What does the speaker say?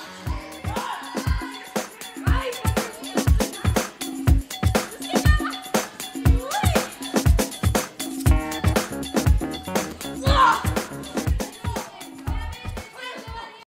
Bye.